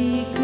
seek